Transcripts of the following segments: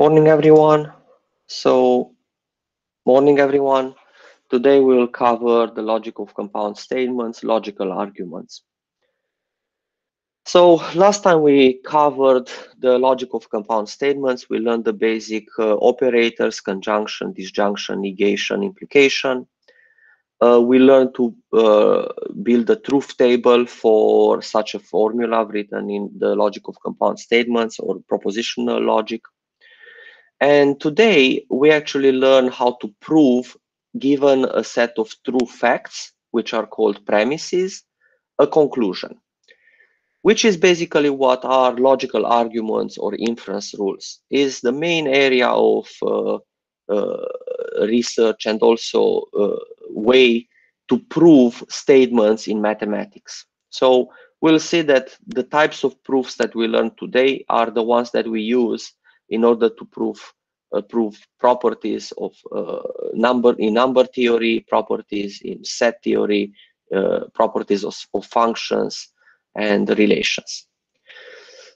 Morning, everyone. So, morning, everyone. Today we'll cover the logic of compound statements, logical arguments. So last time we covered the logic of compound statements, we learned the basic uh, operators, conjunction, disjunction, negation, implication. Uh, we learned to uh, build a truth table for such a formula written in the logic of compound statements or propositional logic. And today we actually learn how to prove, given a set of true facts, which are called premises, a conclusion, which is basically what are logical arguments or inference rules, is the main area of uh, uh, research and also uh, way to prove statements in mathematics. So we'll see that the types of proofs that we learn today are the ones that we use in order to prove uh, prove properties of uh, number in number theory, properties in set theory, uh, properties of, of functions and relations.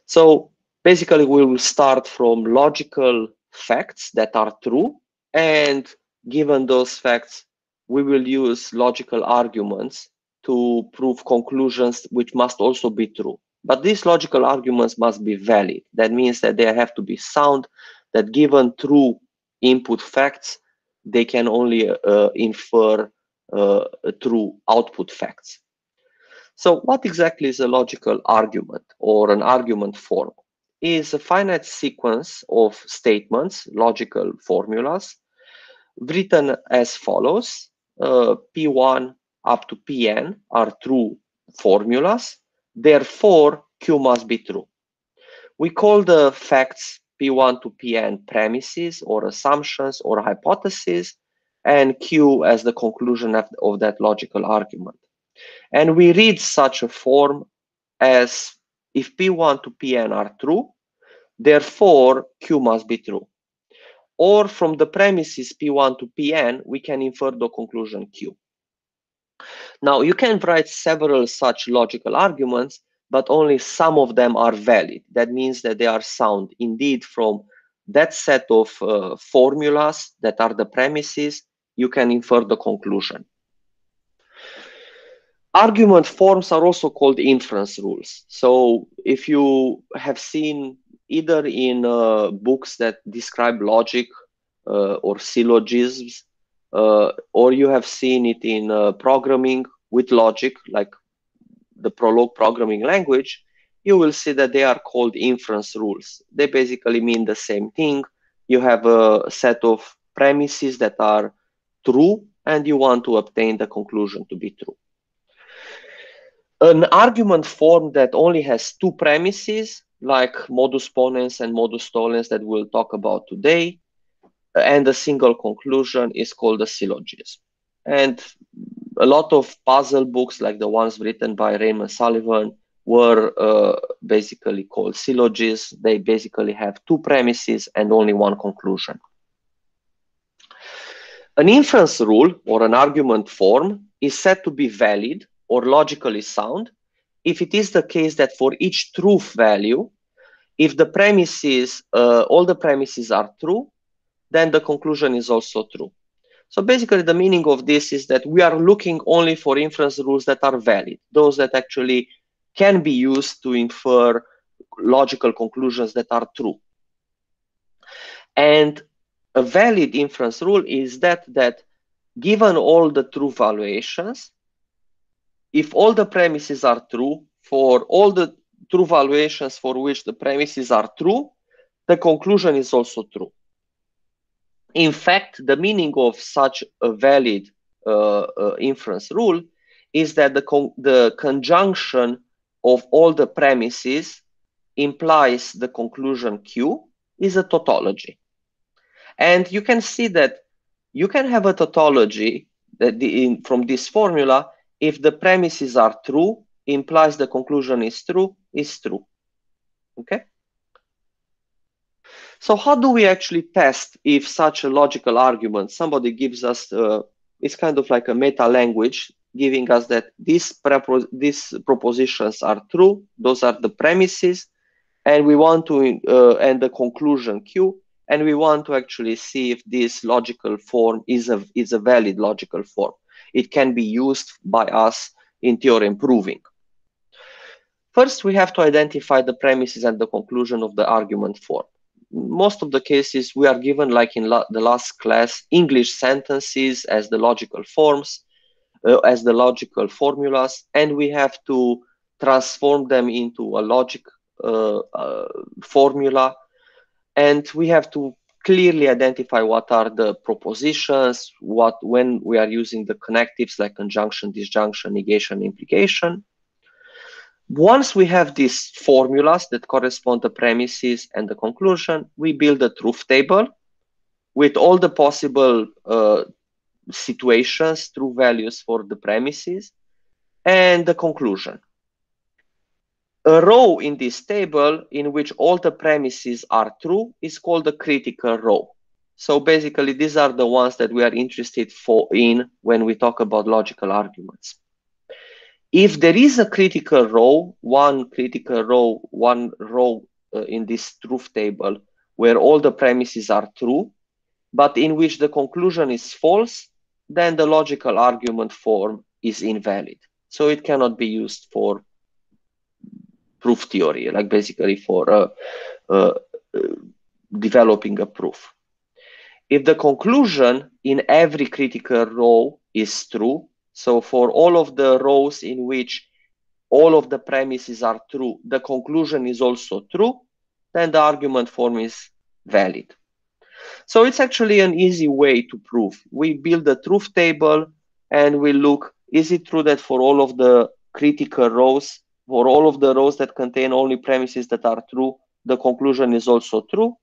So basically we will start from logical facts that are true and given those facts we will use logical arguments to prove conclusions which must also be true. But these logical arguments must be valid. That means that they have to be sound, that given true input facts, they can only uh, infer uh, true output facts. So what exactly is a logical argument or an argument form? Is a finite sequence of statements, logical formulas, written as follows. Uh, P1 up to Pn are true formulas. Therefore, Q must be true. We call the facts P1 to Pn premises or assumptions or hypotheses, and Q as the conclusion of, of that logical argument. And we read such a form as if P1 to Pn are true, therefore Q must be true. Or from the premises P1 to Pn, we can infer the conclusion Q. Now, you can write several such logical arguments, but only some of them are valid. That means that they are sound. Indeed, from that set of uh, formulas that are the premises, you can infer the conclusion. Argument forms are also called inference rules. So if you have seen either in uh, books that describe logic uh, or syllogisms, or you have seen it in uh, programming with logic, like the Prolog programming language, you will see that they are called inference rules. They basically mean the same thing. You have a set of premises that are true, and you want to obtain the conclusion to be true. An argument form that only has two premises, like modus ponens and modus tollens that we'll talk about today, and a single conclusion is called a syllogism. And a lot of puzzle books, like the ones written by Raymond Smullyan, were uh, basically called syllogisms. They basically have two premises and only one conclusion. An inference rule or an argument form is said to be valid or logically sound if it is the case that for each truth value, if the premises, uh, all the premises are true, then the conclusion is also true. So basically the meaning of this is that we are looking only for inference rules that are valid, those that actually can be used to infer logical conclusions that are true. And a valid inference rule is that that given all the true valuations, if all the premises are true, for all the true valuations for which the premises are true, the conclusion is also true. In fact, the meaning of such a valid uh, uh, inference rule is that the, con the conjunction of all the premises implies the conclusion Q is a tautology. And you can see that you can have a tautology that the, in, from this formula if the premises are true, implies the conclusion is true, is true. Okay? So how do we actually test if such a logical argument, somebody gives us, uh, it's kind of like a meta language, giving us that these, these propositions are true, those are the premises, and we want to, uh, and the conclusion Q, and we want to actually see if this logical form is a, is a valid logical form. It can be used by us in theorem proving. First, we have to identify the premises and the conclusion of the argument form. Most of the cases we are given, like in la the last class, English sentences as the logical forms, uh, as the logical formulas, and we have to transform them into a logic uh, uh, formula and we have to clearly identify what are the propositions, what when we are using the connectives like conjunction, disjunction, negation, implication. Once we have these formulas that correspond the premises and the conclusion, we build a truth table with all the possible uh, situations, true values for the premises, and the conclusion a row in this table in which all the premises are true is called a critical row. So basically, these are the ones that we are interested for in when we talk about logical arguments. If there is a critical row, one critical row, one row uh, in this truth table where all the premises are true, but in which the conclusion is false, then the logical argument form is invalid. So it cannot be used for proof theory, like basically for uh, uh, developing a proof. If the conclusion in every critical row is true, so for all of the rows in which all of the premises are true, the conclusion is also true, then the argument form is valid. So it's actually an easy way to prove. We build a truth table and we look, is it true that for all of the critical rows, for all of the rows that contain only premises that are true, the conclusion is also true.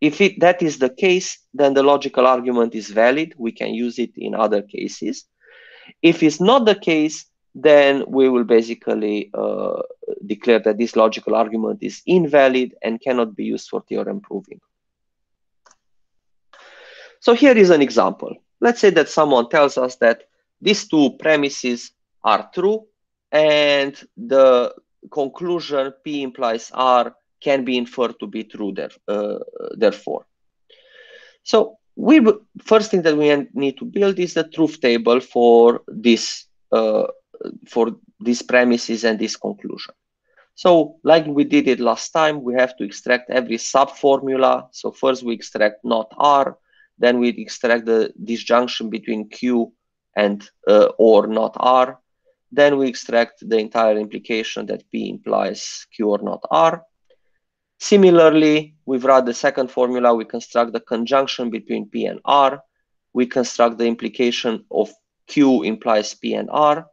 If it, that is the case, then the logical argument is valid. We can use it in other cases. If it's not the case, then we will basically uh, declare that this logical argument is invalid and cannot be used for theorem proving. So here is an example. Let's say that someone tells us that these two premises are true and the conclusion P implies R can be inferred to be true there, uh, therefore. So we first thing that we need to build is the truth table for this uh, for these premises and this conclusion. So like we did it last time, we have to extract every sub-formula. So first we extract not R, then we extract the disjunction between Q and uh, or not R. Then we extract the entire implication that P implies Q or not R. Similarly, we've run the second formula, we construct the conjunction between P and R. We construct the implication of Q implies P and R.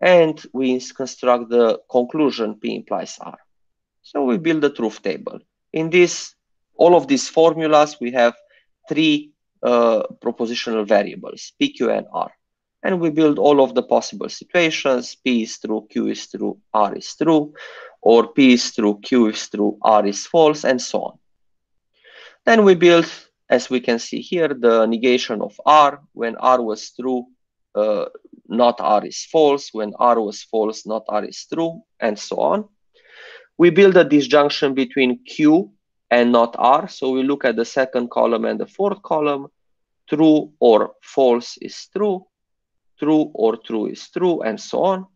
And we construct the conclusion P implies R. So we build a truth table. In this, all of these formulas, we have three uh, propositional variables, P, Q, and R and we build all of the possible situations. P is true, Q is true, R is true, or P is true, Q is true, R is false, and so on. Then we build, as we can see here, the negation of R. When R was true, uh, not R is false. When R was false, not R is true, and so on. We build a disjunction between Q and not R. So we look at the second column and the fourth column. True or false is true true or true is true, and so on.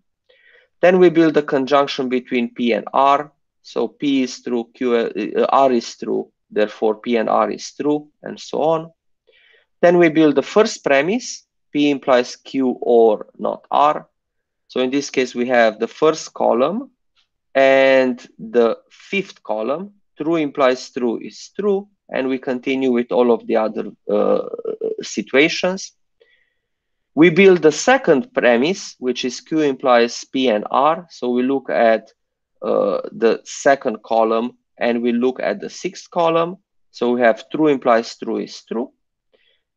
Then we build a conjunction between P and R. So P is true, Q, uh, R is true, therefore P and R is true, and so on. Then we build the first premise, P implies Q or not R. So in this case, we have the first column and the fifth column. True implies true is true. And we continue with all of the other uh, situations. We build the second premise, which is Q implies P and R. So we look at uh, the second column and we look at the sixth column. So we have true implies true is true.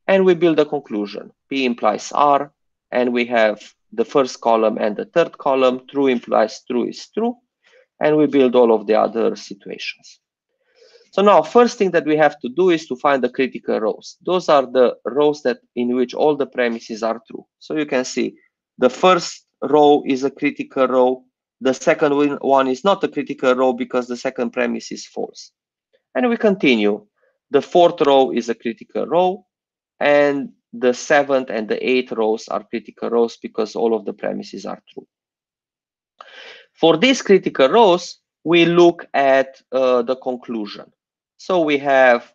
And we build a conclusion. P implies R. And we have the first column and the third column. True implies true is true. And we build all of the other situations. So now, first thing that we have to do is to find the critical rows. Those are the rows that in which all the premises are true. So you can see the first row is a critical row. The second one is not a critical row because the second premise is false. And we continue. the fourth row is a critical row, and the seventh and the eighth rows are critical rows because all of the premises are true. For these critical rows, we look at uh, the conclusion. So we have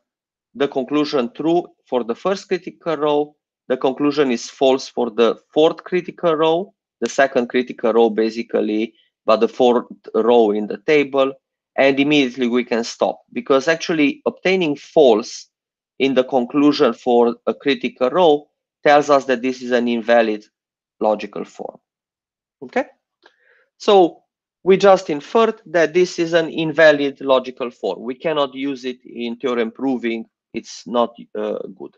the conclusion true for the first critical row, the conclusion is false for the fourth critical row, the second critical row basically, but the fourth row in the table, and immediately we can stop because actually obtaining false in the conclusion for a critical row tells us that this is an invalid logical form. Okay, so we just inferred that this is an invalid logical form. We cannot use it in theorem proving. It's not uh, good.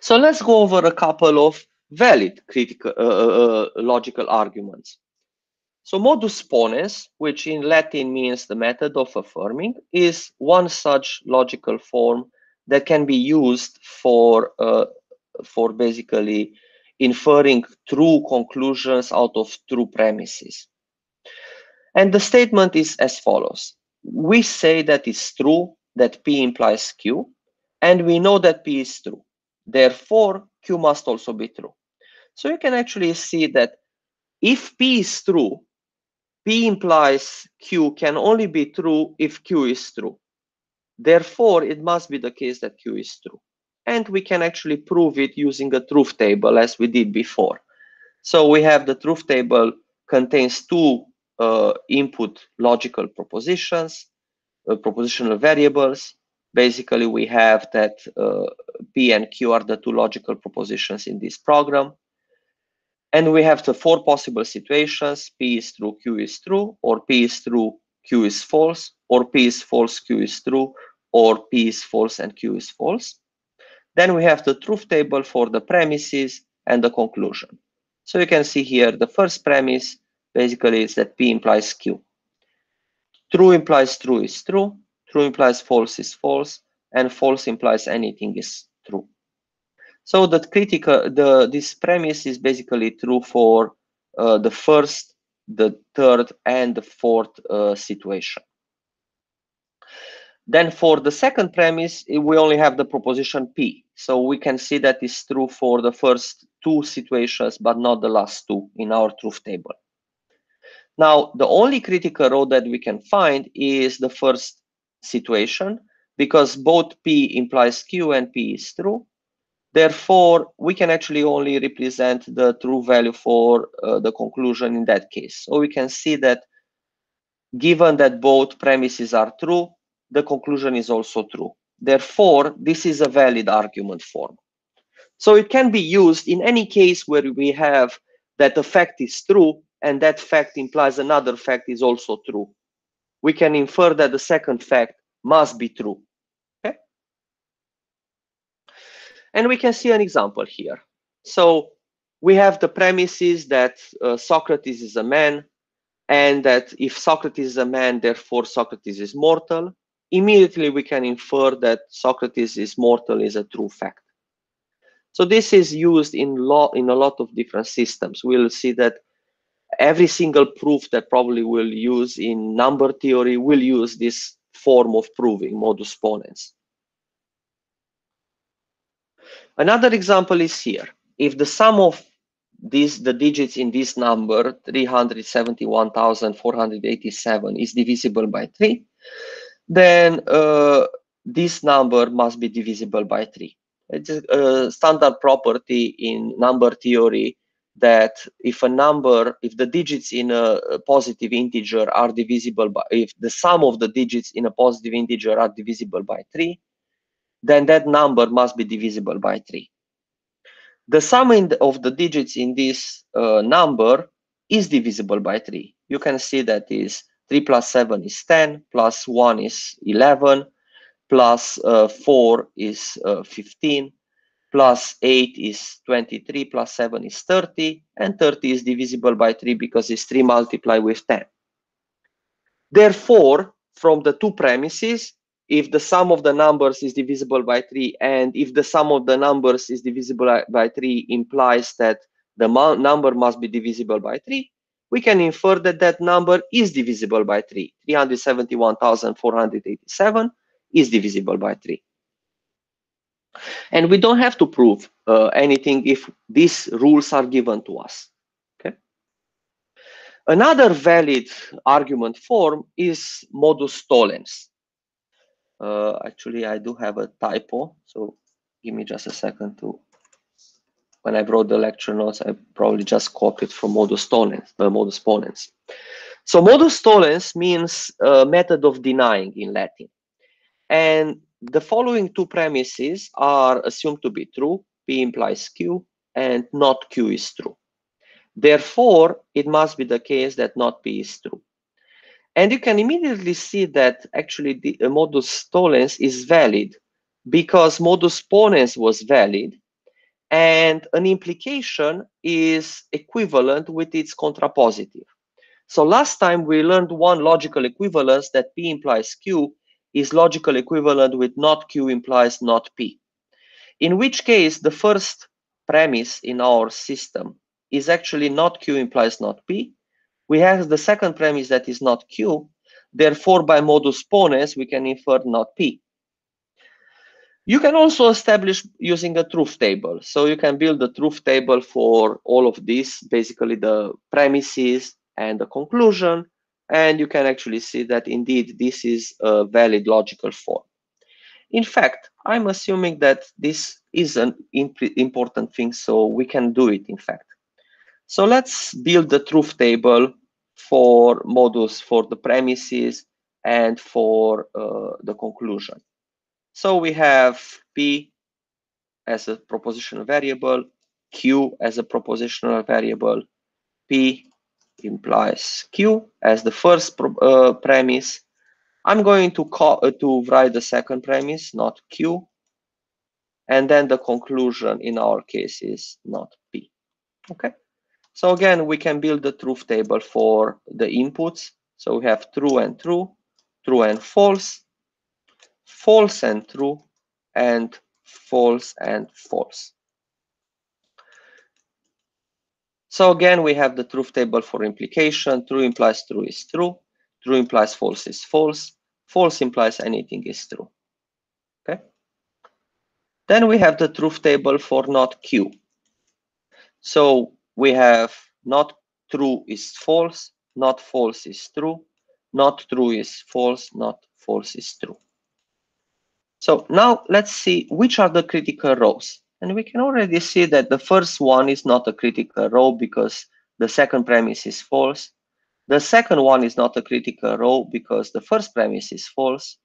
So let's go over a couple of valid critical uh, uh, uh, logical arguments. So modus ponens, which in Latin means the method of affirming, is one such logical form that can be used for uh, for basically inferring true conclusions out of true premises. And the statement is as follows. We say that it's true that P implies Q, and we know that P is true. Therefore, Q must also be true. So you can actually see that if P is true, P implies Q can only be true if Q is true. Therefore, it must be the case that Q is true. And we can actually prove it using a truth table as we did before. So we have the truth table contains two uh, input logical propositions, uh, propositional variables, basically we have that uh, P and Q are the two logical propositions in this program. And we have the four possible situations, P is true, Q is true, or P is true, Q is false, or P is false, Q is true, or P is false and Q is false. Then we have the truth table for the premises and the conclusion. So you can see here the first premise basically is that P implies Q. True implies true is true, True implies false is false, and false implies anything is true. So that critical, the this premise is basically true for uh, the first, the third, and the fourth uh, situation. Then for the second premise, we only have the proposition P. So we can see that is true for the first two situations, but not the last two in our truth table. Now, the only critical row that we can find is the first situation because both P implies Q and P is true. Therefore, we can actually only represent the true value for uh, the conclusion in that case. So we can see that given that both premises are true, the conclusion is also true. Therefore, this is a valid argument form. So it can be used in any case where we have that a fact is true and that fact implies another fact is also true we can infer that the second fact must be true. Okay? And we can see an example here. So we have the premises that uh, Socrates is a man, and that if Socrates is a man, therefore Socrates is mortal. Immediately we can infer that Socrates is mortal is a true fact. So this is used in, law, in a lot of different systems. We'll see that every single proof that probably we'll use in number theory will use this form of proving modus ponens. Another example is here. If the sum of these the digits in this number 371,487 is divisible by 3, then uh, this number must be divisible by 3. It's a standard property in number theory that if a number, if the digits in a, positive integer are divisible by, if the sum of the digits in a positive integer are divisible by 3, then that number must be divisible by 3. The sum the, of the digits in this uh, number is divisible by 3. You can see that is 3 plus 7 is 10, plus 1 is 11, plus, uh, 4 is uh, 15, plus 8 is 23, plus 7 is 30, and 30 is divisible by 3 because it's 3 multiplied with 10. Therefore, from the two premises, if the sum of the numbers is divisible by 3 and if the sum of the numbers is divisible by 3 implies that the number must be divisible by 3, we can infer that that number is divisible by 3. 371,487 is divisible by 3. And we don't have to prove uh, anything if these rules are given to us. Okay. Another valid argument form is modus tollens. Uh, actually, I do have a typo, so give me just a second to. When I wrote the lecture notes, I probably just copied from modus tollens, uh, modus ponens. So modus tollens means a method of denying in Latin. And the following two premises are assumed to be true. P implies Q and not Q is true. Therefore, it must be the case that not P is true. And you can immediately see that actually the uh, modus tollens is valid because modus ponens was valid and an implication is equivalent with its contrapositive. So last time we learned one logical equivalence that P implies Q is logical equivalent with not Q implies not P. In which case, the first premise in our system is actually not Q implies not P. We have the second premise that is not Q. Therefore, by modus ponens, we can infer not P. You can also establish using a truth table. So you can build a truth table for all of these, basically the premises and the conclusion. And you can actually see that indeed this is a valid logical form. In fact, I'm assuming that this is an imp important thing, so we can do it, in fact. So let's build the truth table for modus for the premises and for uh, the conclusion. So we have P as a propositional variable, Q as a propositional variable, P implies Q as the first uh, premise. I'm going to call uh, to write the second premise, not Q, and then the conclusion in our case is not P. Okay. So again, we can build the truth table for the inputs. So we have true and true, true and false, false and true, and false and false. So again, we have the truth table for implication. True implies true is true. True implies false is false. False implies anything is true. Okay. Then we have the truth table for not Q. So we have not true is false, not false is true, not true is false, not false is true. So now let's see which are the critical rows. And we can already see that the first one is not a critical row because the second premise is false. The second one is not a critical row because the first premise is false.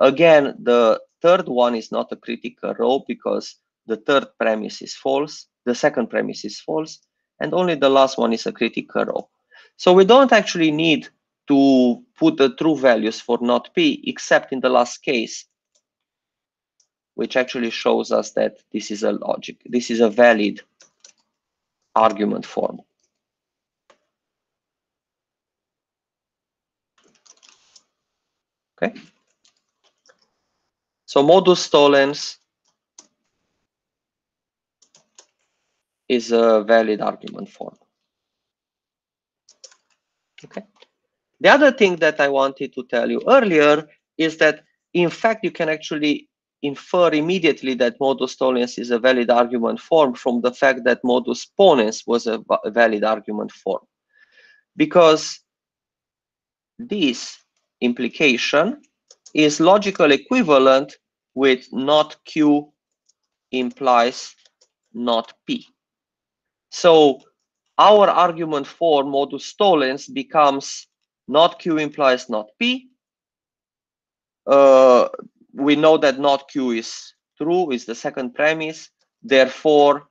Again, the third one is not a critical row because the third premise is false. The second premise is false. And only the last one is a critical row. So we don't actually need to put the true values for not P, except in the last case, which actually shows us that this is a logic, this is a valid argument form. Okay. So modus tollens is a valid argument form. Okay. The other thing that I wanted to tell you earlier is that in fact you can actually infer immediately that modus tollens is a valid argument form from the fact that modus ponens was a, valid argument form. Because this implication is logical equivalent with not Q implies not P. So our argument for modus tollens becomes not Q implies not P. Uh, we know that not q is true, is the second premise. Therefore,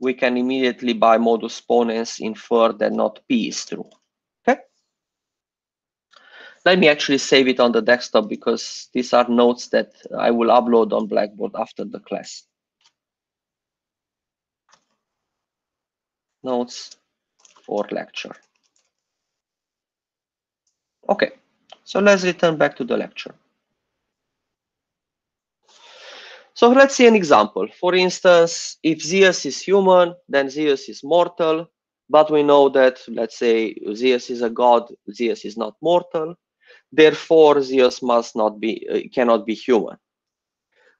we can immediately by modus ponens infer that not p is true. Okay. Let me actually save it on the desktop because these are notes that I will upload on Blackboard after the class. Notes for lecture. Okay, so let's return back to the lecture. So let's see an example. For instance, if Zeus is human, then Zeus is mortal. But we know that, let's say, Zeus is a god, Zeus is not mortal. Therefore, Zeus must not be, uh, cannot be human.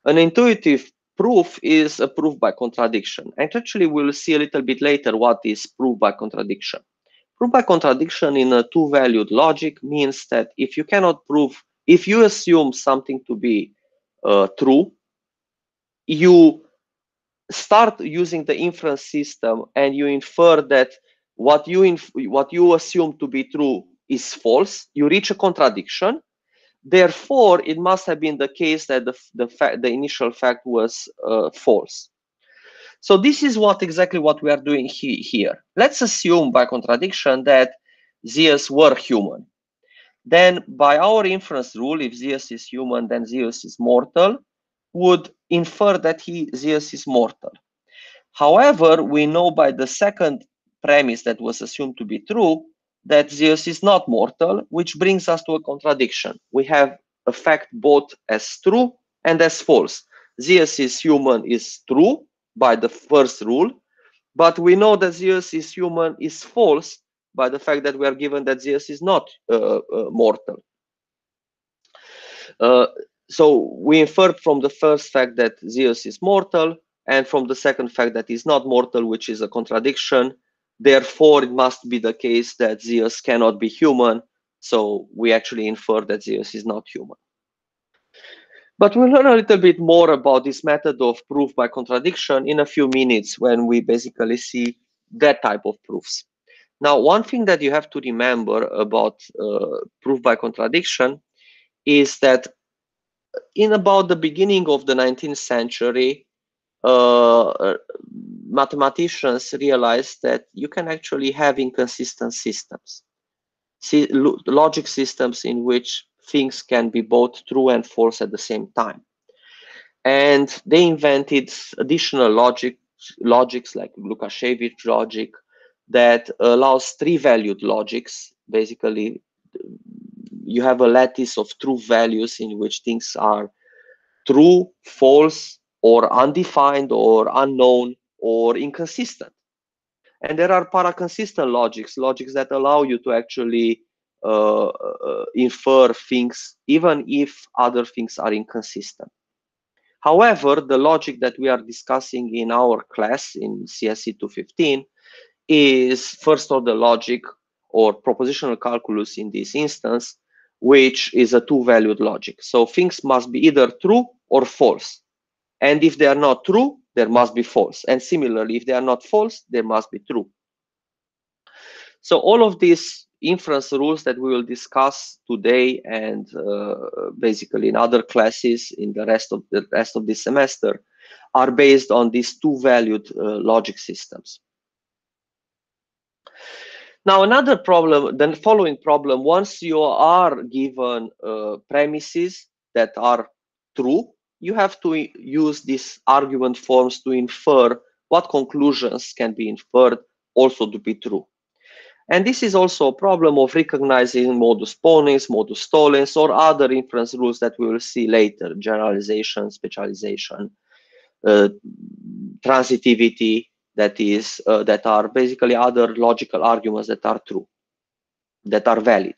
An intuitive proof is a proof by contradiction. And actually, we'll see a little bit later what is proof by contradiction. Proof by contradiction in a two-valued logic means that if you cannot prove, if you assume something to be uh, true, you start using the inference system and you infer that what you what you assume to be true is false, you reach a contradiction. Therefore, it must have been the case that the, the, the initial fact was uh, false. So this is what exactly what we are doing he, here. Let's assume by contradiction that Zeus were human. Then by our inference rule, if Zeus is human, then Zeus is mortal, would infer that he Zeus is mortal. However, we know by the second premise that was assumed to be true that Zeus is not mortal, which brings us to a contradiction. We have a fact both as true and as false. Zeus is human is true by the first rule, but we know that Zeus is human is false by the fact that we are given that Zeus is not uh, uh, mortal. Uh, so we infer from the first fact that Zeus is mortal and from the second fact that he's not mortal, which is a contradiction, Therefore, it must be the case that Zeus cannot be human. So we actually infer that Zeus is not human. But we'll learn a little bit more about this method of proof by contradiction in a few minutes when we basically see that type of proofs. Now, one thing that you have to remember about uh, proof by contradiction is that in about the beginning of the 19th century, uh, mathematicians realized that you can actually have inconsistent systems, See, logic systems in which things can be both true and false at the same time. And they invented additional logic, logics like Lukasiewicz logic that allows three-valued logics. Basically, you have a lattice of true values in which things are true, false, or undefined or unknown or inconsistent. And there are paraconsistent logics, logics that allow you to actually uh, uh, infer things even if other things are inconsistent. However, the logic that we are discussing in our class in CSE 215 is first order logic or propositional calculus in this instance, which is a two-valued logic. So things must be either true or false. And if they are not true, there must be false. And similarly, if they are not false, there must be true. So all of these inference rules that we will discuss today and uh, basically in other classes in the rest of the rest of this semester are based on these two valued uh, logic systems. Now, another problem, the following problem, once you are given uh, premises that are true, you have to use these argument forms to infer what conclusions can be inferred also to be true. And this is also a problem of recognizing modus ponens, modus tollens, or other inference rules that we will see later, generalization, specialization, uh, transitivity, that is, uh, that are basically other logical arguments that are true, that are valid.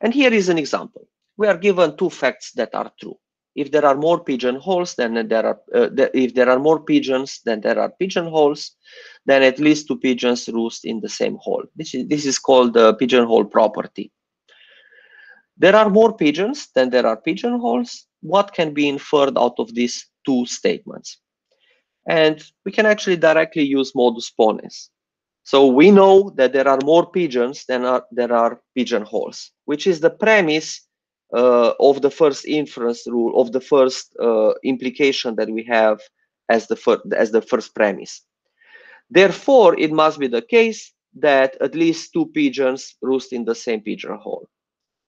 And here is an example. We are given two facts that are true. If there are more pigeonholes then there are uh, if there are more pigeons than there are pigeonholes then at least two pigeons roost in the same hole. This is this is called the pigeonhole property. There are more pigeons than there are pigeonholes. What can be inferred out of these two statements and we can actually directly use modus ponens so we know that there are more pigeons than are, there are pigeonholes which is the premise uh, of the first inference rule of the first uh, implication that we have as the as the first premise. Therefore, it must be the case that at least two pigeons roost in the same pigeonhole.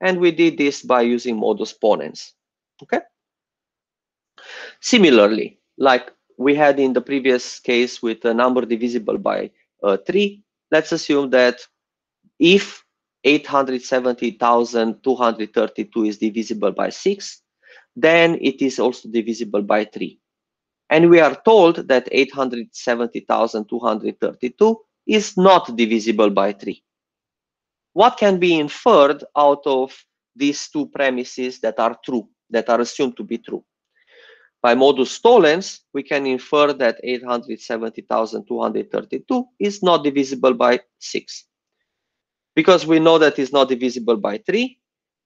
And we did this by using modus ponens. Okay. Similarly, like we had in the previous case with a number divisible by uh, 3, let's assume that if 870,232 is divisible by 6, then it is also divisible by 3. And we are told that 870,232 is not divisible by 3. What can be inferred out of these two premises that are true, that are assumed to be true. By modus tollens, we can infer that 870,232 is not divisible by 6. Because we know that it's not divisible by 3,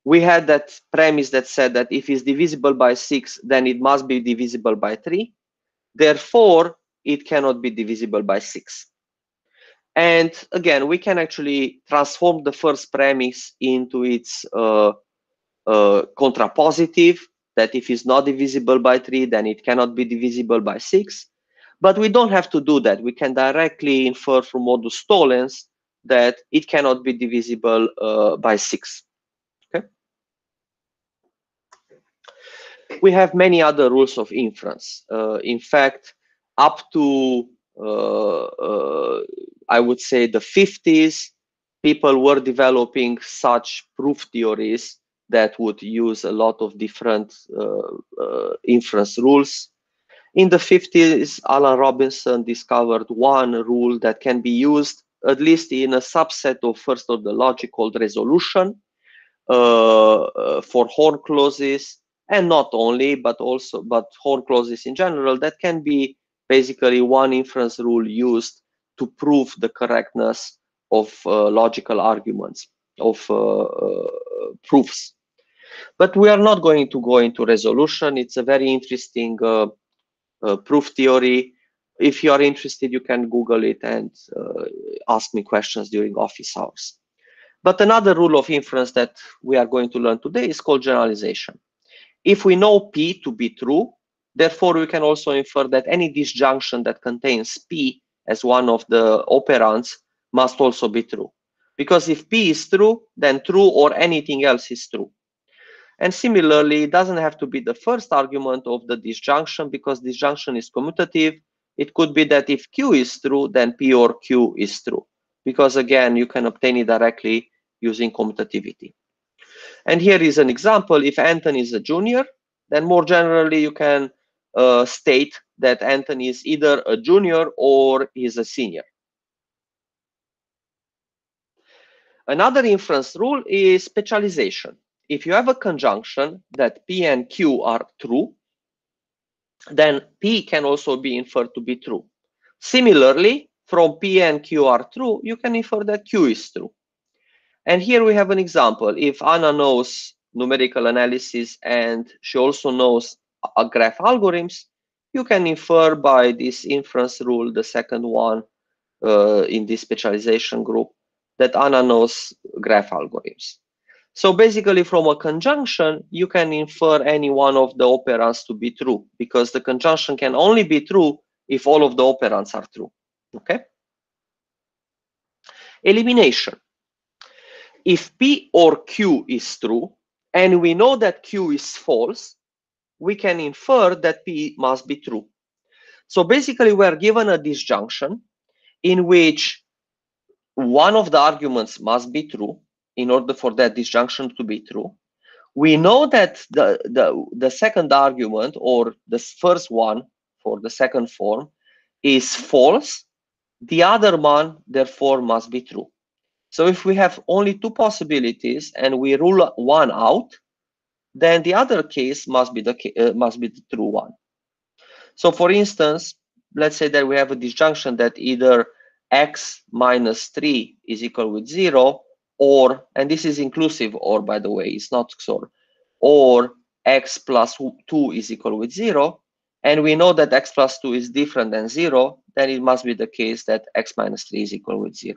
we had that premise that said that if it's divisible by 6, then it must be divisible by 3. Therefore, it cannot be divisible by 6. And again, we can actually transform the first premise into its uh, uh, contrapositive, that if it's not divisible by 3, then it cannot be divisible by 6. But we don't have to do that. We can directly infer from modus tollens that it cannot be divisible uh, by 6. Okay. We have many other rules of inference. Uh, in fact, up to uh, uh, I would say the 50s, people were developing such proof theories that would use a lot of different uh, inference rules. In the 50s, Alan Robinson discovered one rule that can be used at least in a subset of first order logic called resolution uh, uh, for horn clauses and not only but also but horn clauses in general that can be basically one inference rule used to prove the correctness of uh, logical arguments, of uh, uh, proofs. But we are not going to go into resolution. It's a very interesting uh, uh, proof theory. If you are interested, you can Google it and uh, ask me questions during office hours. But another rule of inference that we are going to learn today is called generalization. If we know P to be true, Therefore, we can also infer that any disjunction that contains P as one of the operands must also be true. Because if P is true, then true or anything else is true. And similarly, it doesn't have to be the first argument of the disjunction because disjunction is commutative. It could be that if Q is true, then P or Q is true. Because again, you can obtain it directly using commutativity. And here is an example. If Anthony is a junior, then more generally, you can uh, state that Anthony is either a junior or is a senior. Another inference rule is specialization. If you have a conjunction that P and Q are true, then P can also be inferred to be true. Similarly, from P and Q are true, you can infer that Q is true. And here we have an example. If Anna knows numerical analysis and she also knows graph algorithms, you can infer by this inference rule, the second one uh, in this specialization group, that Anna knows graph algorithms. So basically from a conjunction, you can infer any one of the operands to be true because the conjunction can only be true if all of the operands are true, okay? Elimination. If P or Q is true, and we know that Q is false, we can infer that P must be true. So basically, we're given a disjunction in which one of the arguments must be true in order for that disjunction to be true. We know that the, the, the second argument or the first one for the second form is false. The other one, therefore, must be true. So if we have only two possibilities and we rule one out, then the other case must be the uh, must be the true one. So for instance, let's say that we have a disjunction that either x minus 3 is equal with 0 or, and this is inclusive or by the way, it's not XOR, or x plus 2 is equal with 0, and we know that x plus 2 is different than 0, then it must be the case that x minus 3 is equal with 0.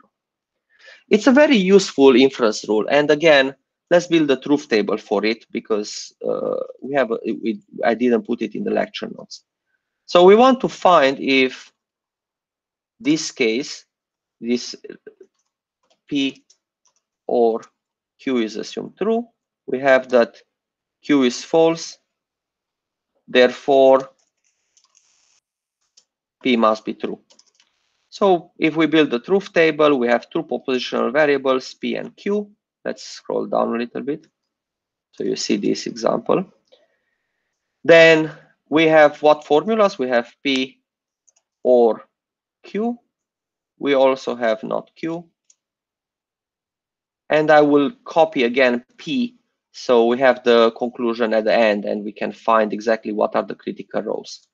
It's a very useful inference rule. And again, let's build a truth table for it because uh, we have a, we, I didn't put it in the lecture notes. So we want to find if this case, this P or Q is assumed true. We have that Q is false. Therefore, P must be true. So if we build the truth table, we have two propositional variables, P and Q. Let's scroll down a little bit. So you see this example. Then we have what formulas? We have P or Q. We also have not Q. And I will copy again P So we have the conclusion at the end and we can find exactly what are the critical rows.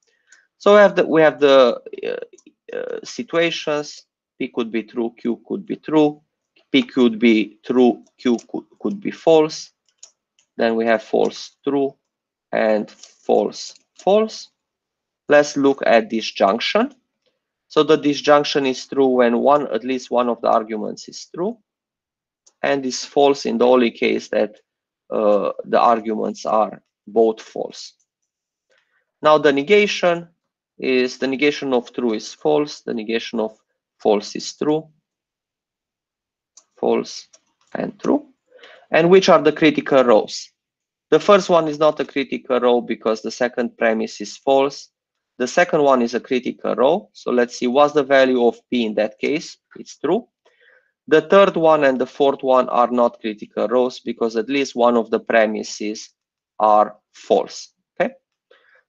So we have the, we have the uh, uh, situations, P could be true, Q could be true, P could be true, Q could, could be false. Then we have false, true, and false, false. Let's look at disjunction. So the disjunction is true when one, at least one of the arguments is true, and is false in the only case that uh, the arguments are both false. Now the negation is the negation of true is false, the negation of false is true, false and true. And which are the critical rows? The first one is not a critical row because the second premise is false. The second one is a critical row. So let's see what's the value of P in that case. It's true. The third one and the fourth one are not critical rows because at least one of the premises are false. Okay.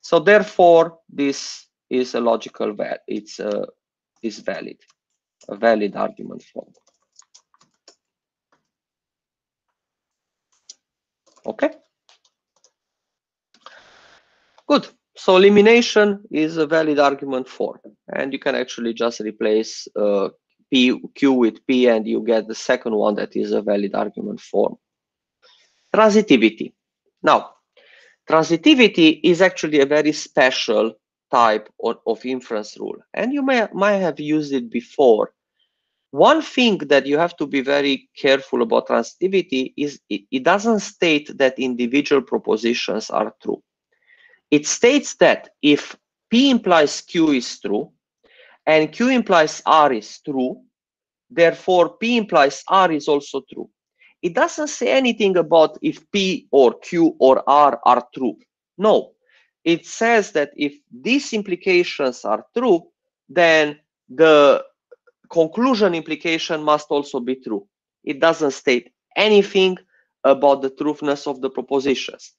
So therefore, this is a logical value. It's a is valid, a valid argument form. Okay. Good. So elimination is a valid argument form, and you can actually just replace uh, P, Q with P and you get the second one that is a valid argument form. Transitivity. Now, transitivity is actually a very special type of, of inference rule, and you may, might have used it before. One thing that you have to be very careful about transitivity is it, it doesn't state that individual propositions are true. It states that if P implies Q is true, and Q implies R is true, therefore P implies R is also true. It doesn't say anything about if P or Q or R are true. No, it says that if these implications are true, then the conclusion implication must also be true. It doesn't state anything about the truthness of the propositions.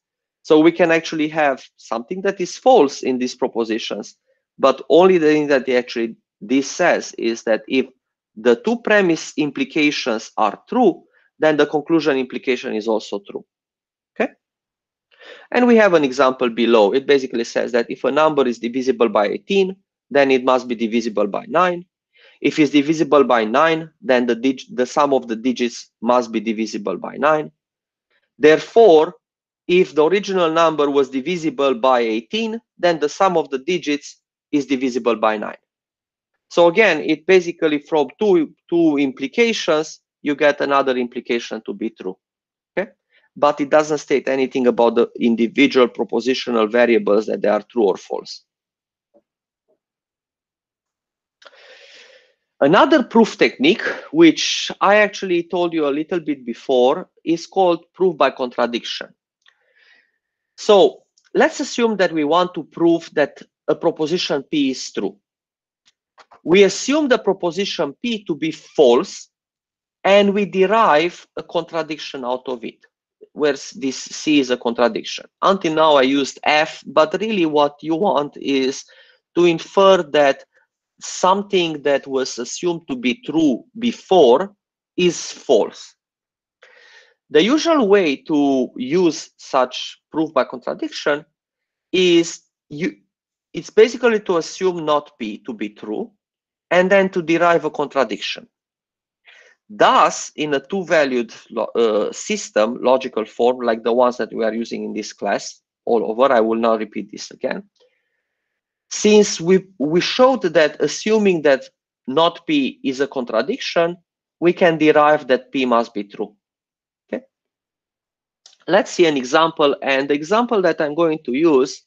So we can actually have something that is false in these propositions, but only the thing that actually this says is that if the two premise implications are true, then the conclusion implication is also true. Okay. And we have an example below. It basically says that if a number is divisible by 18, then it must be divisible by 9. If it's divisible by 9, then the, the sum of the digits must be divisible by 9. Therefore, if the original number was divisible by 18, then the sum of the digits is divisible by 9. So again, it basically from two, two implications, you get another implication to be true. Okay? But it doesn't state anything about the individual propositional variables that they are true or false. Another proof technique, which I actually told you a little bit before, is called proof by contradiction. So let's assume that we want to prove that a proposition P is true. We assume the proposition P to be false, and we derive a contradiction out of it, where this C is a contradiction. Until now, I used F, but really what you want is to infer that something that was assumed to be true before is false. The usual way to use such proof by contradiction is you it's basically to assume not P to be true and then to derive a contradiction. Thus, in a two-valued uh, system, logical form, like the ones that we are using in this class all over, I will not repeat this again. Since we, we showed that assuming that not P is a contradiction, we can derive that P must be true Okay. let's see an example. And the example that I'm going to use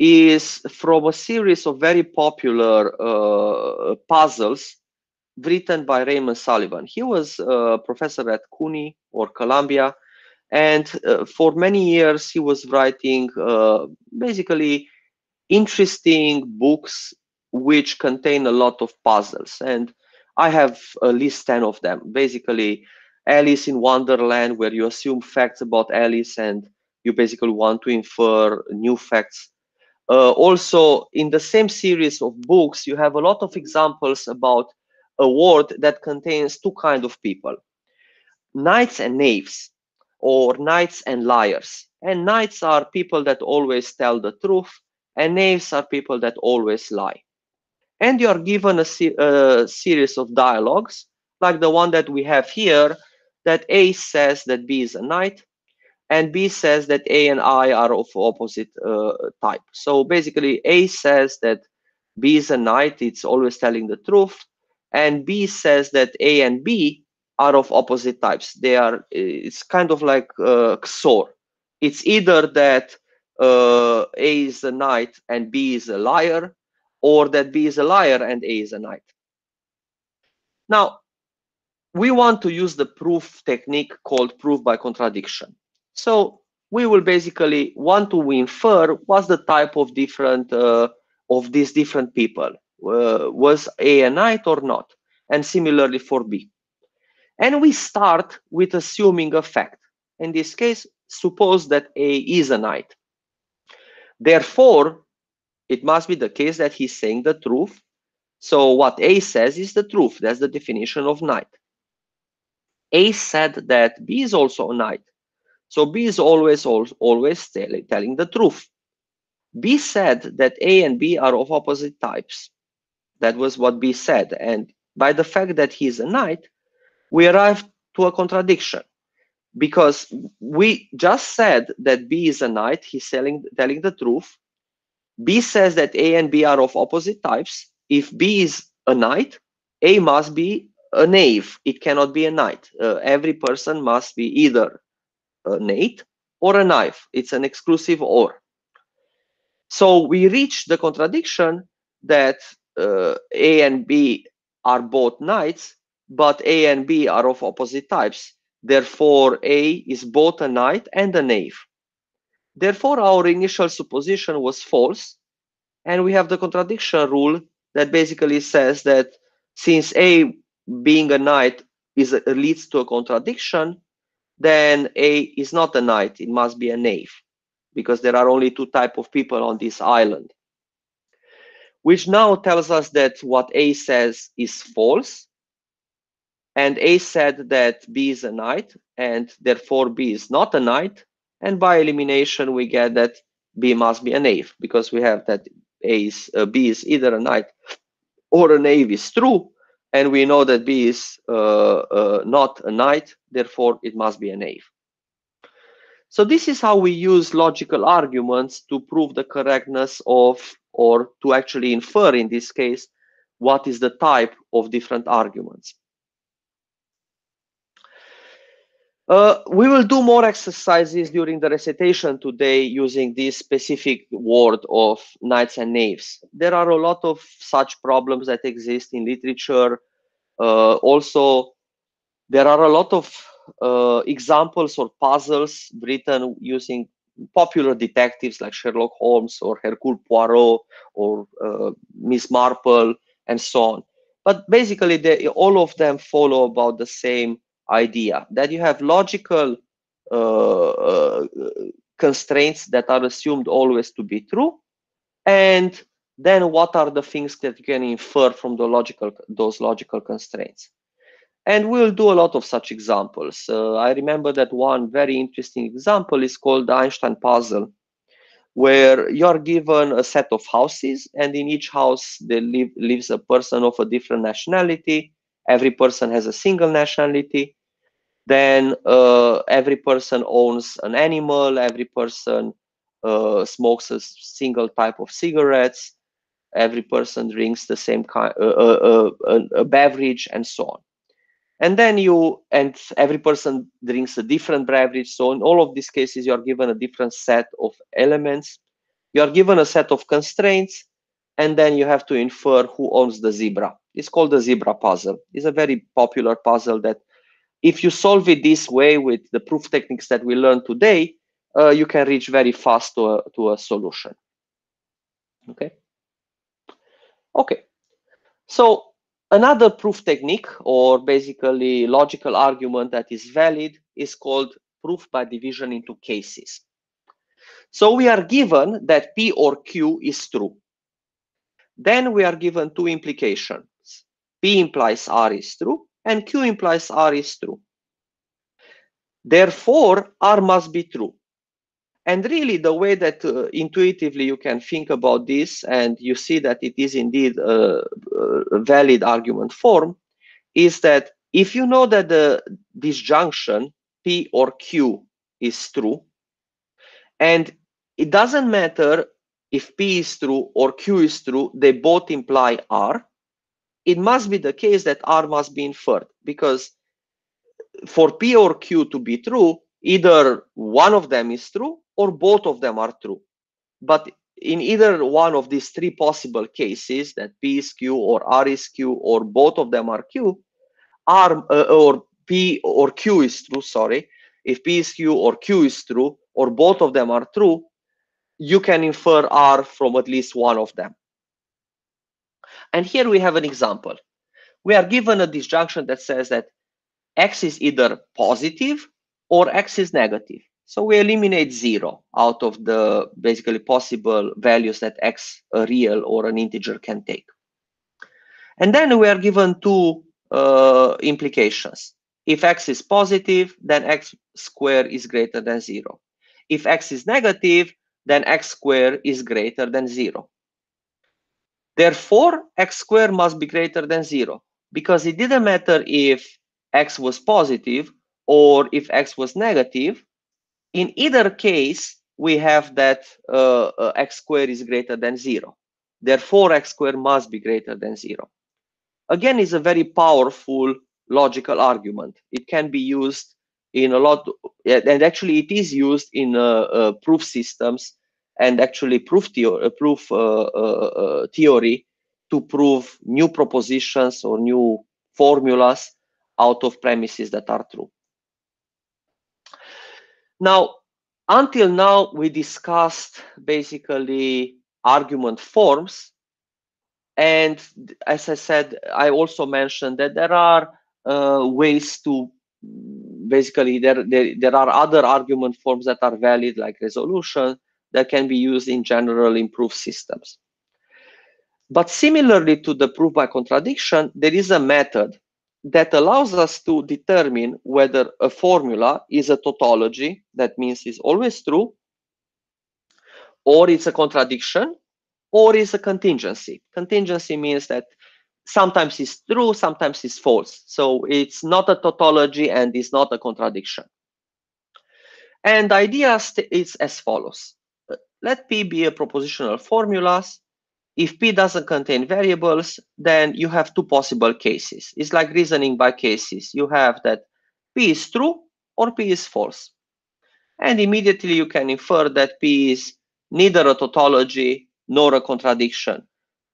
is from a series of very popular uh, puzzles written by Raymond Smullyan. He was a professor at CUNY or Columbia, and uh, for many years he was writing uh, basically interesting books which contain a lot of puzzles. And I have at least 10 of them. Basically, Alice in Wonderland, where you assume facts about Alice and you basically want to infer new facts. Uh, also, in the same series of books, you have a lot of examples about a world that contains two kind of people, knights and knaves. or knights and liars. And knights are people that always tell the truth, and knaves are people that always lie. And you are given a, se a series of dialogues, like the one that we have here, that A says that B is a knight, and B says that A and I are of opposite uh, type. So basically, A says that B is a knight, it's always telling the truth, and B says that A and B are of opposite types. They are, it's kind of like uh, XOR. It's either that uh, A is a knight and B is a liar, or that B is a liar and A is a knight. Now, we want to use the proof technique called proof by contradiction. So we will basically want to infer what's the type of different uh, of these different people. Uh, was A a knight or not? And similarly for B. And we start with assuming a fact. In this case, suppose that A is a knight. Therefore, it must be the case that he's saying the truth. So what A says is the truth. That's the definition of knight. A said that B is also a knight. So B is always, always telling the truth. B said that A and B are of opposite types. That was what B said. And by the fact that he is a knight, we arrive to a contradiction because we just said that B is a knight, he's telling, telling the truth. B says that A and B are of opposite types. If B is a knight, A must be a knave. It cannot be a knight. Uh, every person must be either a knight or a knave. It's an exclusive or. So we reach the contradiction that uh, A and B are both knights, but A and B are of opposite types. Therefore, A is both a knight and a knave. Therefore, our initial supposition was false, and we have the contradiction rule that basically says that since A being a knight is leads to a contradiction, then A is not a knight, it must be a knave, because there are only two type of people on this island. Which now tells us that what A says is false, and A said that B is a knight, and therefore B is not a knight. And by elimination, we get that B must be a knave because we have that A is, uh, B is either a knight or a knave is true. And we know that B is uh, uh, not a knight, therefore it must be a knave. So this is how we use logical arguments to prove the correctness of, or to actually infer in this case, what is the type of different arguments. Uh, we will do more exercises during the recitation today using this specific word of knights and knaves. There are a lot of such problems that exist in literature. Uh, also, there are a lot of uh, examples or puzzles written using popular detectives like Sherlock Holmes or Hercule Poirot or uh, Miss Marple and so on. But basically, they, all of them follow about the same idea that you have logical uh, uh, constraints that are assumed always to be true. And then what are the things that you can infer from the logical those logical constraints? And we'll do a lot of such examples. Uh, i remember that one very interesting example is called the einstein puzzle where you are given a set of houses and in each house there live, lives a person of a different nationality. Every person has a single nationality then uh, every person owns an animal every person uh, smokes a single type of cigarettes every person drinks the same kind uh, a beverage and so on. And then you and every person drinks a different beverage so in all of these cases you are given a different set of elements. You are given a set of constraints and then you have to infer who owns the zebra. It's called the zebra puzzle. It's a very popular puzzle that if you solve it this way with the proof techniques that we learned today, uh, you can reach very fast to a, to a solution. Okay. Okay. So another proof technique or basically logical argument that is valid is called proof by division into cases. So we are given that P or Q is true. Then we are given two implications. P implies R is true and Q implies R is true. Therefore, R must be true. And really, the way that uh, intuitively you can think about this, and you see that it is indeed a, a valid argument form, is that if you know that the disjunction P or Q is true, and it doesn't matter if P is true or Q is true, they both imply R, it must be the case that R must be inferred because for P or Q to be true, either one of them is true or both of them are true. But in either one of these three possible cases, that P is Q or R is Q or both of them are Q, R uh, or P or Q is true, sorry, if P is Q or Q is true or both of them are true, you can infer R from at least one of them. And here we have an example. We are given a disjunction that says that X is either positive or X is negative. So we eliminate zero out of the basically possible values that X, a real or an integer can take. And then we are given two uh, implications. If X is positive, then X square is greater than zero. If X is negative, then X square is greater than zero. Therefore, X squared must be greater than zero because it didn't matter if X was positive or if X was negative, in either case, we have that uh, uh, x squared is greater than zero. Therefore, x squared must be greater than zero. Again, is a very powerful logical argument. It can be used in a lot, and actually it is used in uh, uh, proof systems and actually proof, theo uh, proof uh, theory to prove new propositions or new formulas out of premises that are true. Now, until now, we discussed basically argument forms. And as I said, I also mentioned that there are uh, ways to basically there, there there are other argument forms that are valid like resolution that can be used in general in proof systems but similarly to the proof by contradiction there is a method that allows us to determine whether a formula is a tautology, that means it's always true, or it's a contradiction, or it's a contingency. Contingency means that sometimes it's true, sometimes it's false. So it's not a tautology and it's not a contradiction. And the idea is as follows. Let P be a propositional formulas if P doesn't contain variables, then you have two possible cases. It's like reasoning by cases. You have that P is true or P is false. And immediately you can infer that P is neither a tautology nor a contradiction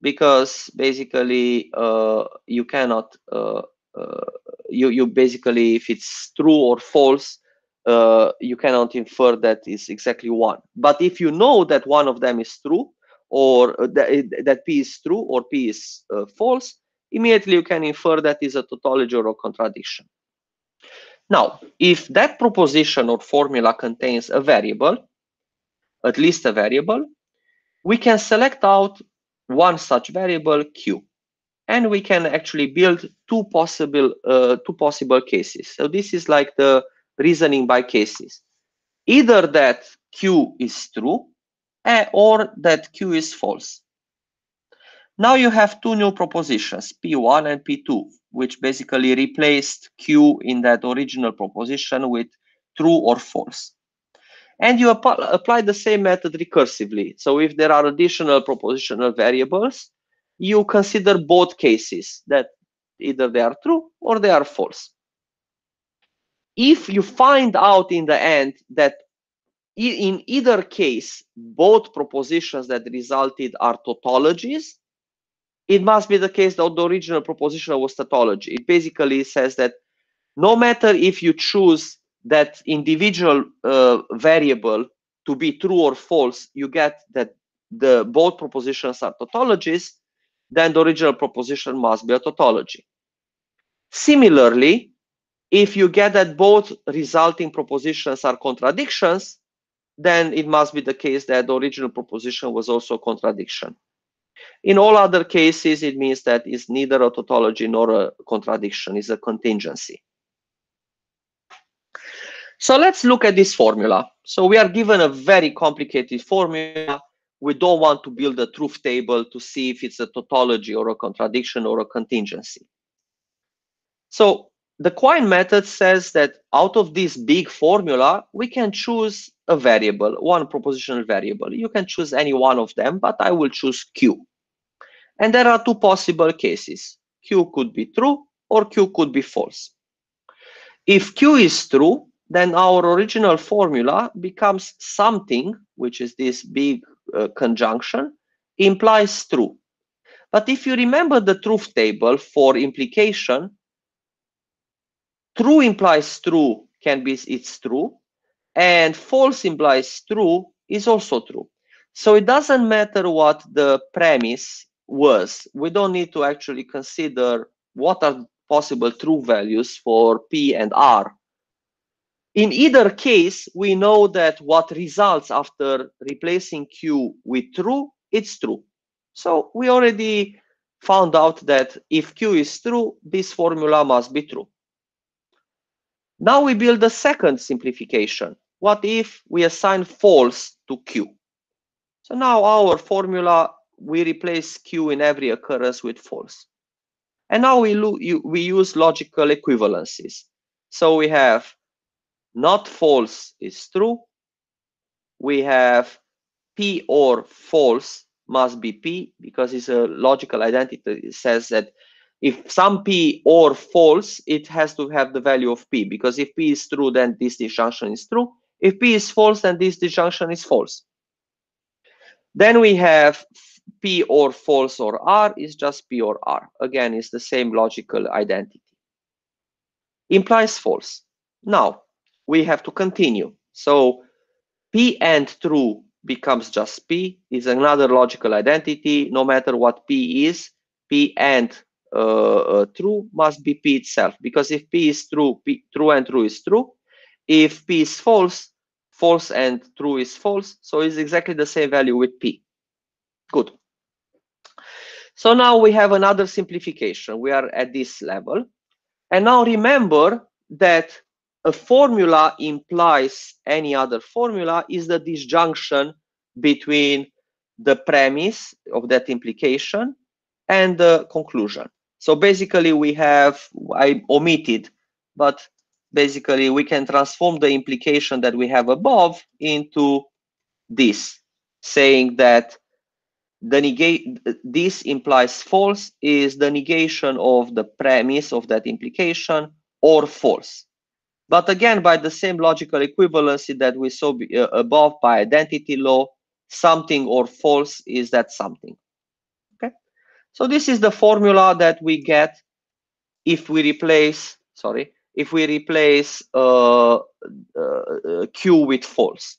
because basically uh, you cannot, uh, uh, you, you basically, if it's true or false, uh, you cannot infer that is exactly one. But if you know that one of them is true, or that, that P is true or P is uh, false, immediately you can infer that is a tautology or a contradiction. Now, if that proposition or formula contains a variable, at least a variable, we can select out one such variable q, and we can actually build two possible uh, two possible cases. So this is like the reasoning by cases. Either that q is true eh, or that Q is false. Now you have two new propositions, P1 and P2, which basically replaced Q in that original proposition with true or false. And you ap apply the same method recursively. So if there are additional propositional variables, you consider both cases that either they are true or they are false. If you find out in the end that in either case, both propositions that resulted are tautologies, it must be the case that the original proposition was tautology. It basically says that no matter if you choose that individual uh, variable to be true or false, you get that the both propositions are tautologies, then the original proposition must be a tautology. Similarly, if you get that both resulting propositions are contradictions, then it must be the case that the original proposition was also a contradiction. In all other cases, it means that it's neither a tautology nor a contradiction, it's a contingency. So let's look at this formula. So we are given a very complicated formula. We don't want to build a truth table to see if it's a tautology or a contradiction or a contingency. So the Quine method says that out of this big formula, we can choose a variable, one propositional variable. You can choose any one of them, but I will choose Q. And there are two possible cases. Q could be true or Q could be false. If Q is true, then our original formula becomes something, which is this big uh, conjunction, implies true. But if you remember the truth table for implication, true implies true can be it's true, and false implies true is also true. So it doesn't matter what the premise was. We don't need to actually consider what are possible true values for P and R. In either case, we know that what results after replacing Q with true, it's true. So we already found out that if Q is true, this formula must be true. Now we build a second simplification. What if we assign false to Q? So now our formula, we replace Q in every occurrence with false. And now we, we use logical equivalencies. So we have not false is true. We have P or false must be P because it's a logical identity. It says that if some P or false, it has to have the value of P because if P is true, then this disjunction is true. If P is false, then this disjunction is false. Then we have P or false or R is just P or R. Again, it's the same logical identity. Implies false. Now, we have to continue. So P and true becomes just P is another logical identity. No matter what P is, P and Uh, uh, true must be P itself. Because if P is true, P, true and true is true. If P is false, false and true is false. So it's exactly the same value with P. Good. So now we have another simplification. We are at this level. And now remember that a formula implies any other formula is the disjunction between the premise of that implication and the conclusion. So basically we have, I omitted, but basically we can transform the implication that we have above into this, saying that the negate this implies false is the negation of the premise of that implication or false. But again, by the same logical equivalency that we saw uh, above by identity law, something or false is that something. So this is the formula that we get if we replace, sorry, if we replace uh, uh, Q with false.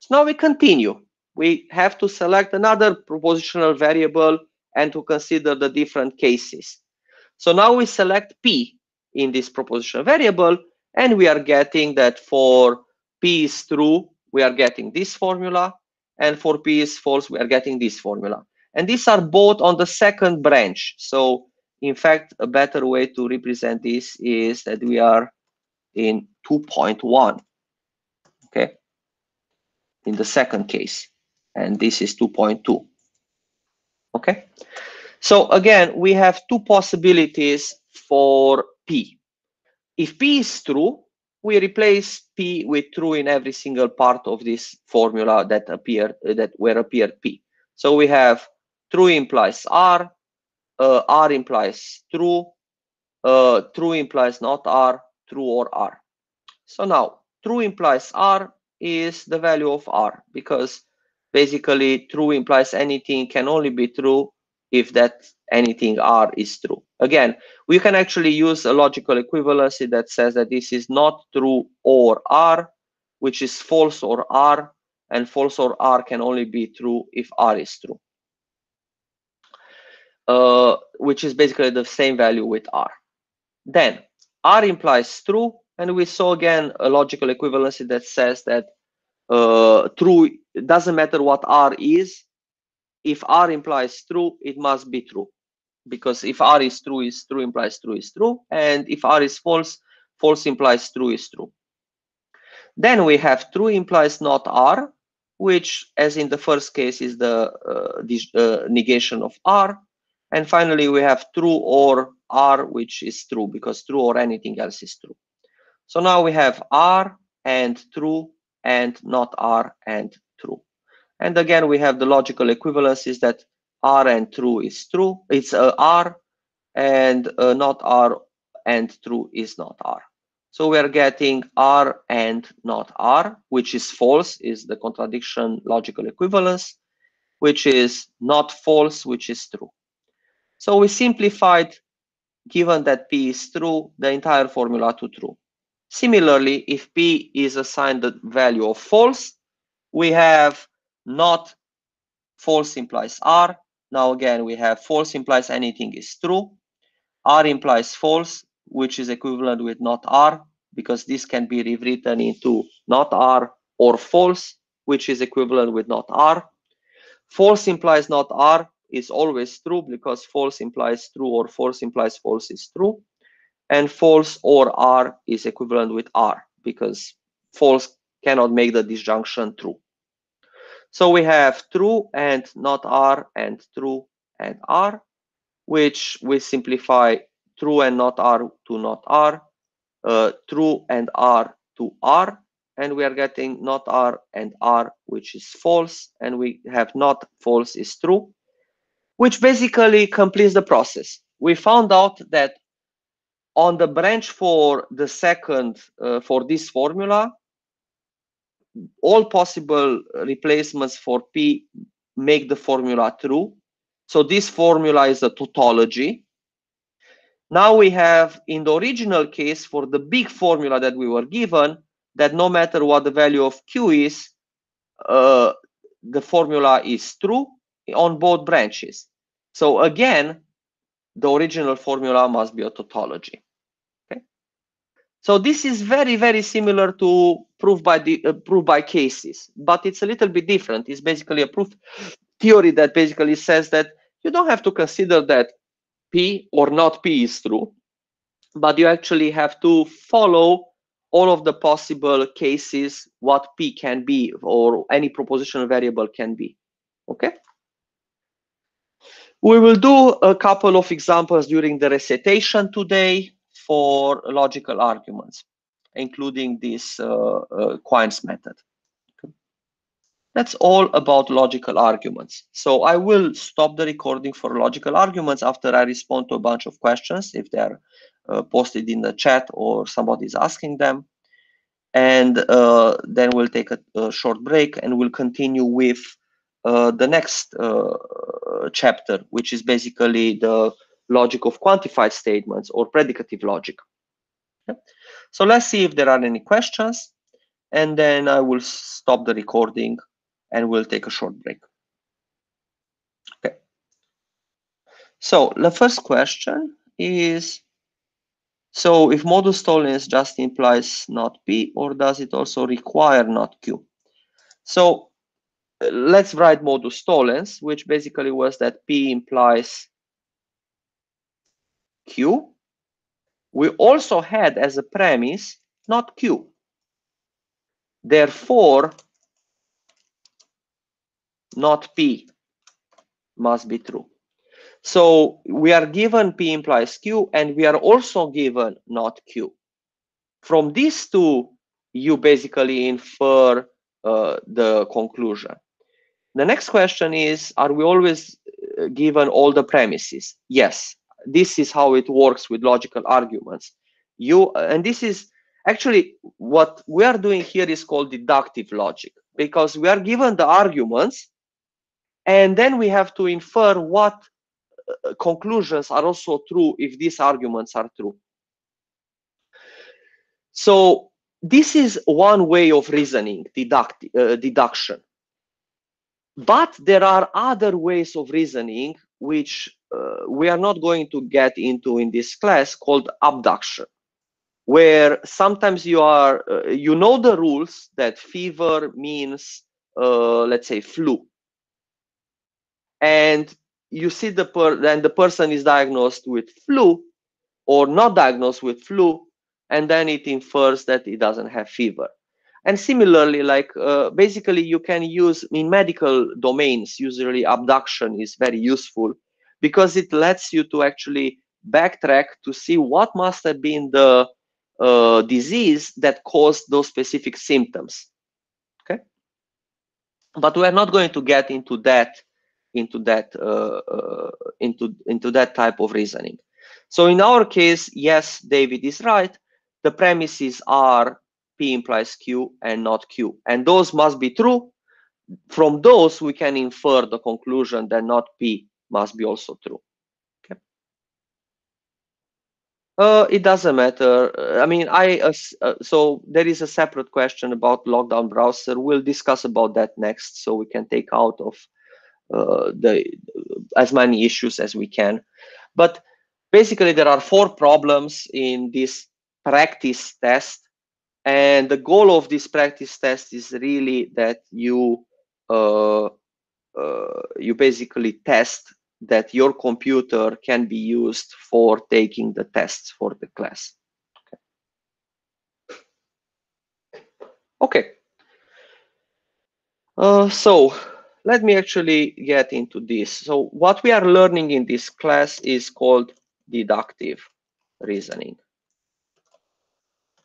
So now we continue. We have to select another propositional variable and to consider the different cases. So now we select P in this propositional variable and we are getting that for P is true, we are getting this formula. And for P is false, we are getting this formula. And these are both on the second branch. So in fact, a better way to represent this is that we are in 2.1, okay, in the second case. And this is 2.2, okay? So again, we have two possibilities for P. If P is true, we replace P with true in every single part of this formula that appeared that where appeared P. So we have true implies R, uh, R implies true, uh, true implies not R, true or R. So now true implies R is the value of R because basically true implies anything can only be true if that anything R is true. Again, we can actually use a logical equivalency that says that this is not true or R, which is false or R, and false or R can only be true if R is true, uh, which is basically the same value with R. Then R implies true, and we saw again a logical equivalency that says that uh, true, doesn't matter what R is, if R implies true, it must be true. Because if R is true, is true implies true is true. And if R is false, false implies true is true. Then we have true implies not R, which as in the first case is the, uh, uh, negation of R. And finally, we have true or R, which is true because true or anything else is true. So now we have R and true and not R and true. And again, we have the logical equivalence is that R and true is true. It's uh, R and uh, not R and true is not R. So we are getting R and not R, which is false, is the contradiction logical equivalence, which is not false, which is true. So we simplified, given that P is true, the entire formula to true. Similarly, if P is assigned the value of false, we have not false implies R. Now again, we have false implies anything is true. R implies false, which is equivalent with not R, because this can be rewritten into not R or false, which is equivalent with not R. False implies not R is always true because false implies true or false implies false is true. And false or R is equivalent with R because false cannot make the disjunction true. So we have true and not R and true and R, which we simplify true and not R to not R, uh, true and R to R, and we are getting not R and R, which is false, and we have not false is true, which basically completes the process. We found out that on the branch for the second, uh, for this formula, all possible replacements for P make the formula true. So this formula is a tautology. Now we have in the original case for the big formula that we were given that no matter what the value of Q is, uh, the formula is true on both branches. So again, the original formula must be a tautology. Okay? So this is very, very similar to proof by the uh, proof by cases, but it's a little bit different. It's basically a proof theory that basically says that you don't have to consider that P or not P is true, but you actually have to follow all of the possible cases what P can be or any propositional variable can be. Okay. We will do a couple of examples during the recitation today for logical arguments, including this uh, uh, Quine's method. That's all about logical arguments. So I will stop the recording for logical arguments after I respond to a bunch of questions if they're uh, posted in the chat or somebody is asking them. And uh, then we'll take a, a, short break and we'll continue with uh, the next uh, chapter, which is basically the logic of quantified statements or predicative logic. So let's see if there are any questions, and then I will stop the recording and we'll take a short break. Okay. So the first question is, so if modus tollens just implies not P, or does it also require not Q? So let's write modus tollens, which basically was that P implies Q, we also had as a premise not Q. Therefore, not P must be true. So we are given P implies Q, and we are also given not Q. From these two, you basically infer uh, the conclusion. The next question is, are we always uh, given all the premises? Yes, this is how it works with logical arguments. You and this is actually what we are doing here is called deductive logic because we are given the arguments and then we have to infer what uh, conclusions are also true if these arguments are true. So this is one way of reasoning deduct, uh, deduction but there are other ways of reasoning which uh, we are not going to get into in this class called abduction where sometimes you are uh, you know the rules that fever means uh, let's say flu. And you see the per then the person is diagnosed with flu or not diagnosed with flu and then it infers that he doesn't have fever And similarly, like uh, basically you can use in medical domains, usually abduction is very useful because it lets you to actually backtrack to see what must have been the uh, disease that caused those specific symptoms. Okay, but we're not going to get into that into that uh, uh, into into that type of reasoning. So in our case, yes, David is right. The premises are P implies Q and not Q, and those must be true. From those, we can infer the conclusion that not P must be also true. Okay. Uh, it doesn't matter. I mean, I uh, uh, so there is a separate question about lockdown browser. We'll discuss about that next, so we can take out of uh, the as many issues as we can. But basically, there are four problems in this practice test, and the goal of this practice test is really that you uh, uh, you basically test that your computer can be used for taking the tests for the class. Okay. okay. Uh, so let me actually get into this. So what we are learning in this class is called deductive reasoning.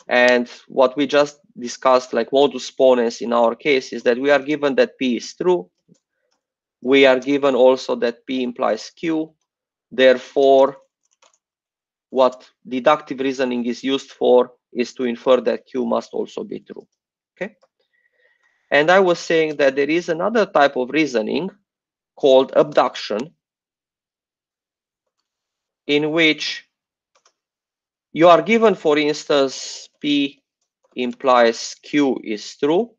And what we just discussed, like modus ponens in our case, is that we are given that P is true. We are given also that P implies Q. Therefore, what deductive reasoning is used for is to infer that Q must also be true. Okay. And I was saying that there is another type of reasoning called abduction, in which you are given, for instance, P implies Q is true.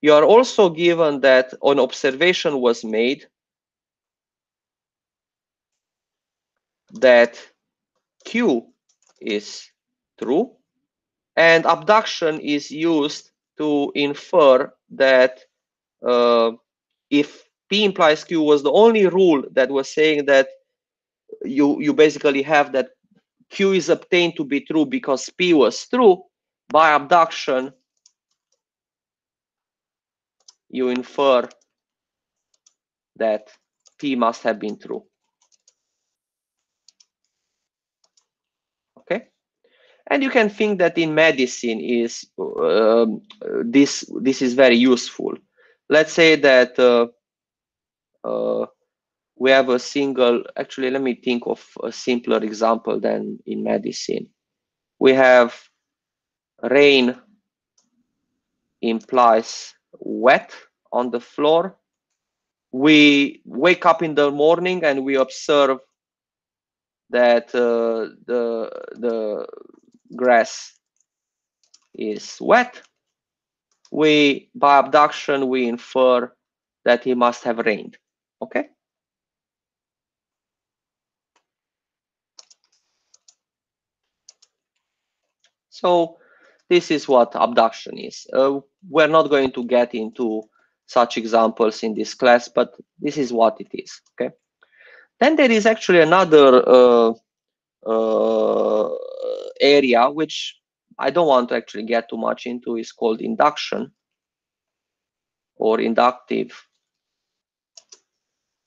You are also given that an observation was made that Q is true, and abduction is used to infer that uh, if P implies Q was the only rule that was saying that you you basically have that Q is obtained to be true because P was true, by abduction. You infer that P must have been true. Okay, and you can think that in medicine is um, this this is very useful. Let's say that uh, uh, we have a single actually let me think of a simpler example than in medicine we have rain implies wet on the floor we wake up in the morning and we observe that uh, the the grass is wet, we by abduction we infer that it must have rained. Okay. So this is what abduction is. Uh, we're not going to get into such examples in this class, but this is what it is. Okay. Then there is actually another uh, uh, area, which I don't want to actually get too much into, is called induction or inductive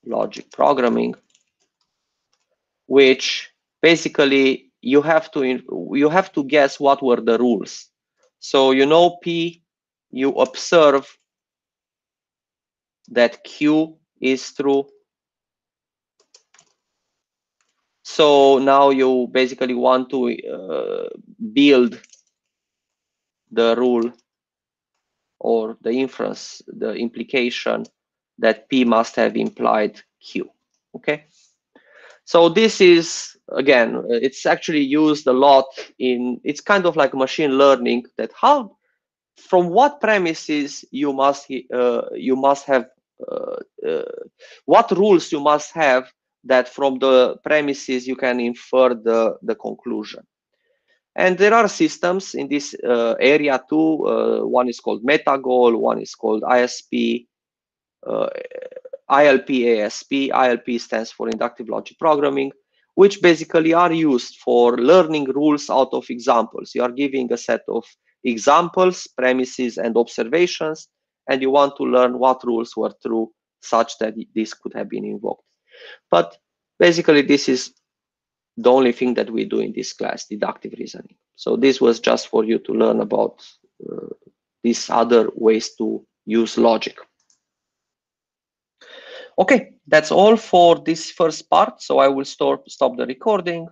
logic programming, which basically you have to you have to guess what were the rules. So you know P, you observe that Q is true, So now you basically want to uh, build the rule or the inference, the implication that P must have implied Q. Okay. So this is, again, it's actually used a lot in, it's kind of like machine learning that how, from what premises you must, uh, you must have, uh, uh what rules you must have that from the premises you can infer the, the conclusion. And there are systems in this uh, area too. Uh, one is called Metagol, one is called ISP, uh, ILP ASP. ILP stands for Inductive Logic Programming, which basically are used for learning rules out of examples. You are giving a set of examples, premises, and observations, and you want to learn what rules were true such that this could have been invoked. But basically, this is the only thing that we do in this class, deductive reasoning. So this was just for you to learn about uh, these other ways to use logic. Okay, that's all for this first part. So I will stop, stop the recording